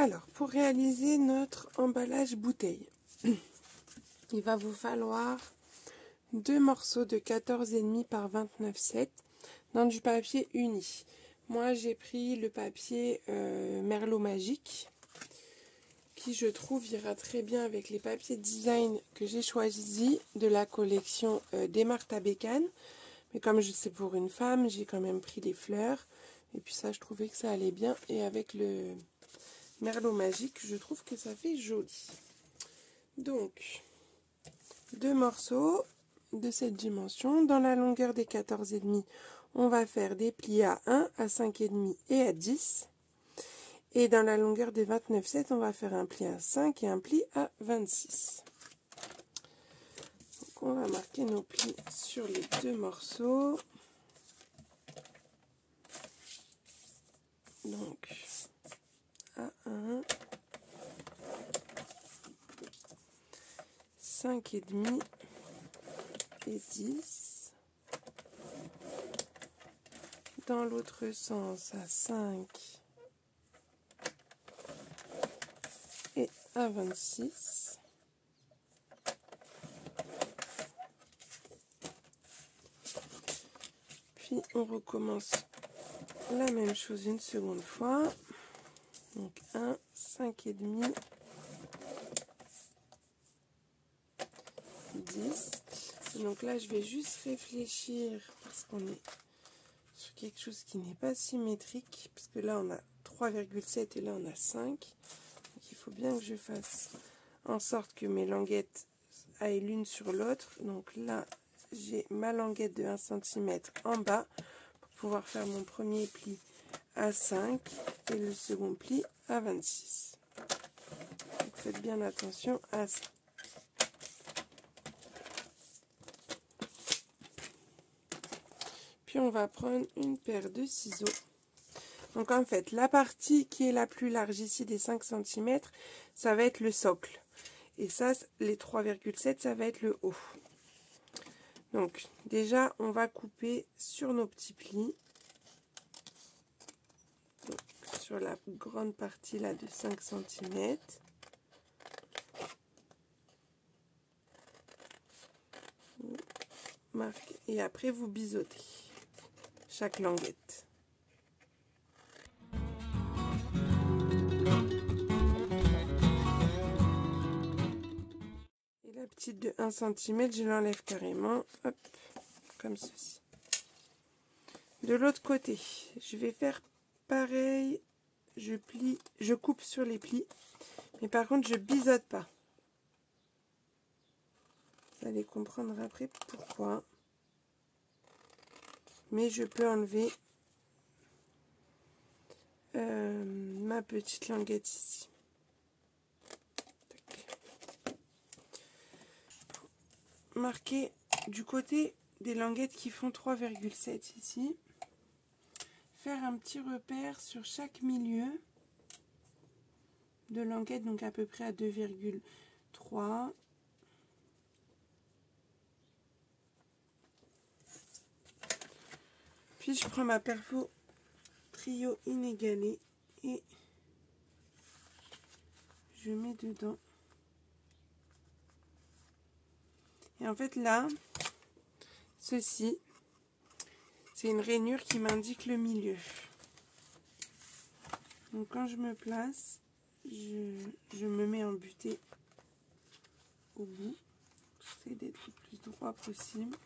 Alors, pour réaliser notre emballage bouteille, il va vous falloir deux morceaux de 14,5 par 29,7 dans du papier uni. Moi, j'ai pris le papier euh, Merlot Magique qui, je trouve, ira très bien avec les papiers design que j'ai choisi de la collection euh, des Martha Bécane. Mais comme je sais pour une femme, j'ai quand même pris les fleurs. Et puis ça, je trouvais que ça allait bien. Et avec le Merlot Magique, je trouve que ça fait joli. Donc, deux morceaux de cette dimension. Dans la longueur des 14,5, on va faire des plis à 1, à 5,5 et à 10. Et dans la longueur des 29,7, on va faire un pli à 5 et un pli à 26. Donc on va marquer nos plis sur les deux morceaux. Donc, à 1, 5 et demi et 10 dans l'autre sens à 5 et à 26 puis on recommence la même chose une seconde fois. Donc 1 5 et demi. 10 donc là je vais juste réfléchir parce qu'on est sur quelque chose qui n'est pas symétrique puisque là on a 3,7 et là on a 5 donc il faut bien que je fasse en sorte que mes languettes aillent l'une sur l'autre. Donc là j'ai ma languette de 1 cm en bas pour pouvoir faire mon premier pli à 5 et le second pli à 26 donc faites bien attention à ça. Puis on va prendre une paire de ciseaux. Donc en fait, la partie qui est la plus large ici des 5 cm, ça va être le socle. Et ça, les 3,7, ça va être le haut. Donc déjà, on va couper sur nos petits plis. sur la grande partie là de 5 cm. Et après, vous bisotez chaque languette. La petite de 1 cm, je l'enlève carrément, comme ceci. De l'autre côté, je vais faire pareil, je plie, je coupe sur les plis, mais par contre je bisote pas. Vous allez comprendre après pourquoi mais je peux enlever euh, ma petite languette ici. Marquer du côté des languettes qui font 3,7 ici. Faire un petit repère sur chaque milieu de languette, donc à peu près à 2,3 je prends ma perfo trio inégalé et je mets dedans. Et en fait là, ceci, c'est une rainure qui m'indique le milieu. Donc quand je me place, je, me mets en butée au bout. J'essaie d'être le plus droit possible.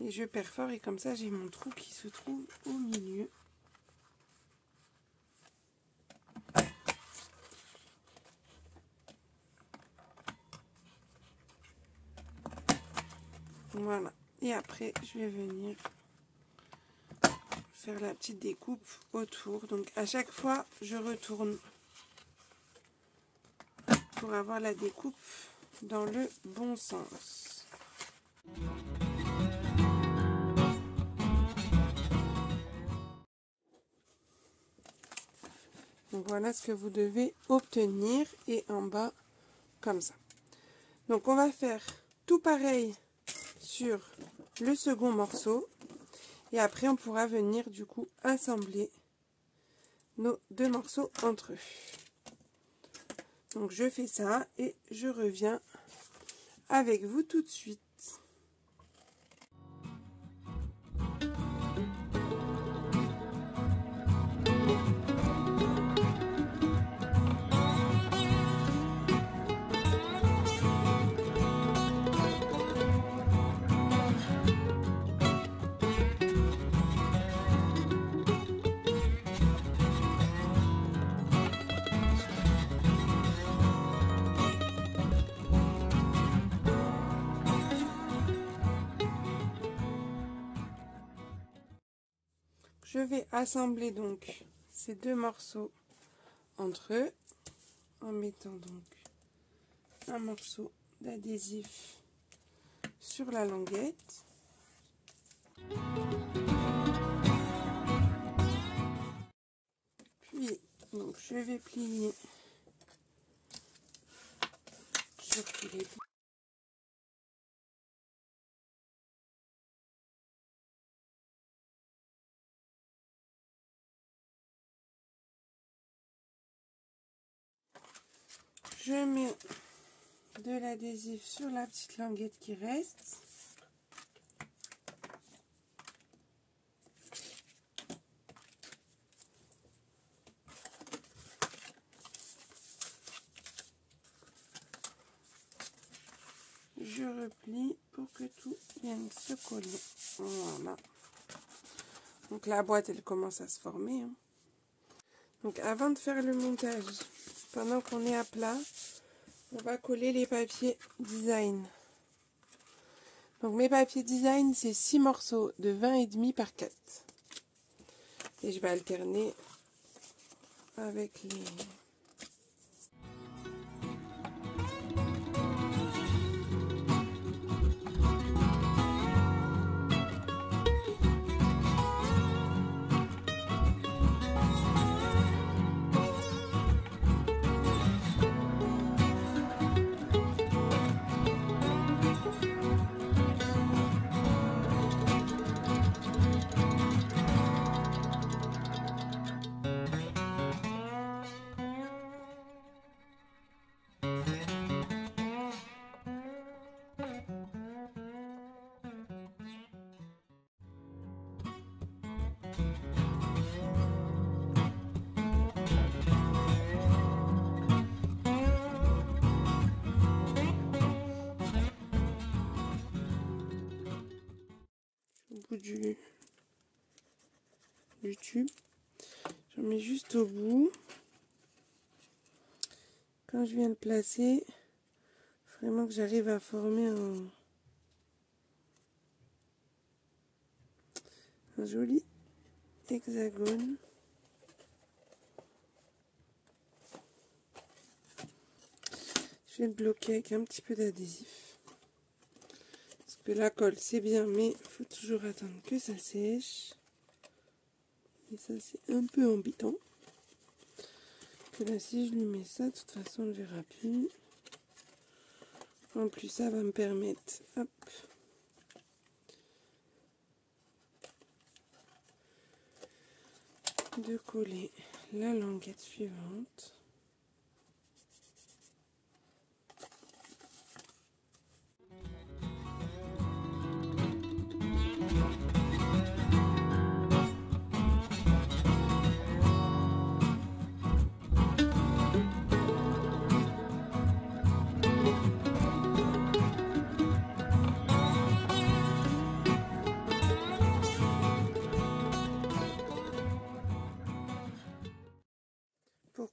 Et je perfore et comme ça j'ai mon trou qui se trouve au milieu. Voilà. Et après, je vais venir faire la petite découpe autour. Donc, à chaque fois, je retourne pour avoir la découpe dans le bon sens. Donc voilà ce que vous devez obtenir et en bas comme ça. Donc on va faire tout pareil sur le second morceau et après on pourra venir du coup assembler nos deux morceaux entre eux. Donc je fais ça et je reviens avec vous tout de suite. Je vais assembler donc ces deux morceaux entre eux en mettant donc un morceau d'adhésif sur la languette. Puis donc je vais plier sur tous les Je mets de l'adhésif sur la petite languette qui reste. Je replie pour que tout vienne se coller. Voilà. Donc la boîte, elle commence à se former. Hein. Donc avant de faire le montage, pendant qu'on est à plat, on va coller les papiers design. Donc mes papiers design, c'est 6 morceaux de 20,5 par 4. Et je vais alterner avec les bout du, tube. J'en mets juste au bout. Quand je viens de placer, vraiment que j'arrive à former un joli hexagone. Je vais le bloquer avec un petit peu d'adhésif. La colle c'est bien mais il faut toujours attendre que ça sèche. Et ça c'est un peu embêtant que là si je lui mets ça de toute façon on ne verra plus. En plus ça va me permettre de coller la languette suivante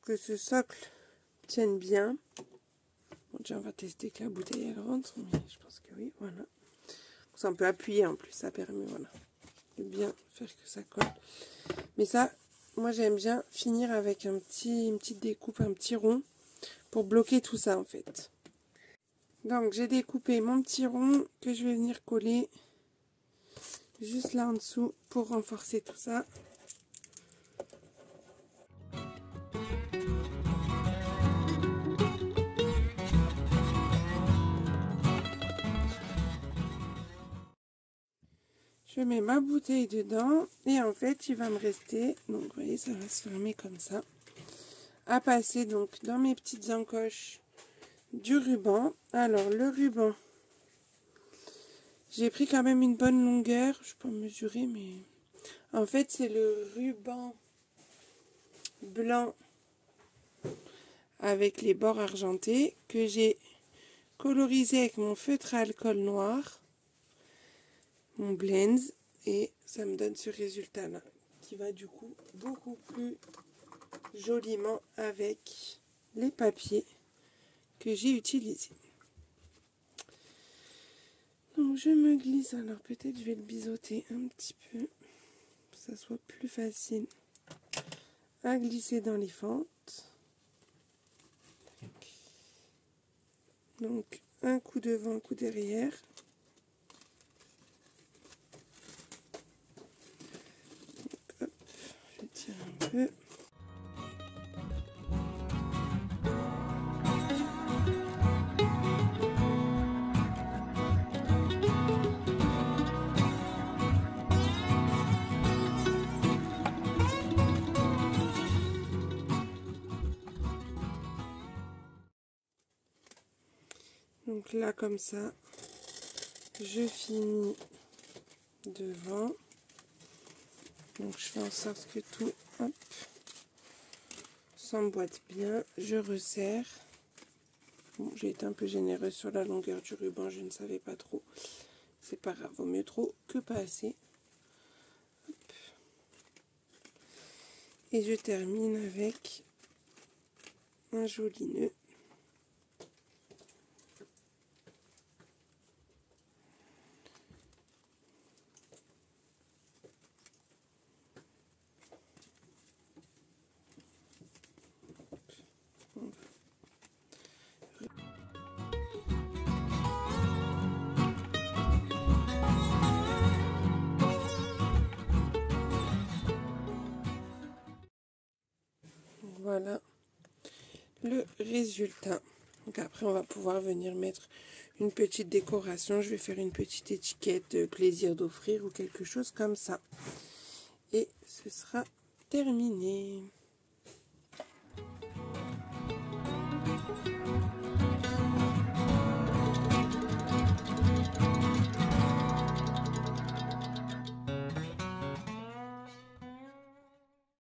que ce socle tienne bien. Bon, on va tester que la bouteille elle rentre, mais je pense que oui, voilà. Ça, on peut appuyer en plus, ça permet, voilà, de bien faire que ça colle. Mais ça, moi j'aime bien finir avec un petit, une petite découpe, un petit rond, pour bloquer tout ça en fait. Donc j'ai découpé mon petit rond que je vais venir coller juste là en dessous pour renforcer tout ça. Je mets ma bouteille dedans et en fait il va me rester, donc vous voyez ça va se fermer comme ça, à passer donc dans mes petites encoches du ruban. Alors le ruban, j'ai pris quand même une bonne longueur, je peux mesurer mais en fait c'est le ruban blanc avec les bords argentés que j'ai colorisé avec mon feutre à alcool noir mon blend et ça me donne ce résultat là qui va du coup beaucoup plus joliment avec les papiers que j'ai utilisés. Donc je me glisse, alors peut-être je vais le biseauter un petit peu ça soit plus facile à glisser dans les fentes. Donc un coup devant, un coup derrière. Donc là, comme ça, je finis devant. Donc je fais en sorte que tout s'emboîte bien. Je resserre. J'ai été un peu généreuse sur la longueur du ruban, je ne savais pas trop. C'est pas grave, vaut mieux trop que pas assez. Et je termine avec un joli nœud. Le résultat. Donc après, on va pouvoir venir mettre une petite décoration. Je vais faire une petite étiquette de plaisir d'offrir ou quelque chose comme ça. Et ce sera terminé.